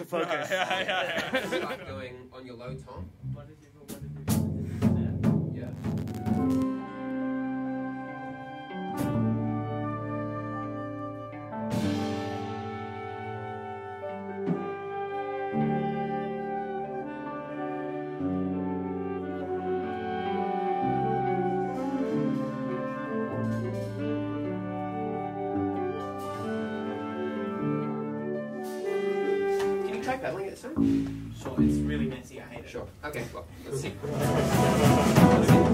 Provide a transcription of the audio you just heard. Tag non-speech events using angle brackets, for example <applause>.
it's hard to focus. <laughs> yeah, yeah, yeah. Start going on your low tom. What did you Can you try pedaling at the same? Sure, it's really messy. I hate it. Sure. Okay, well, let's see. <laughs>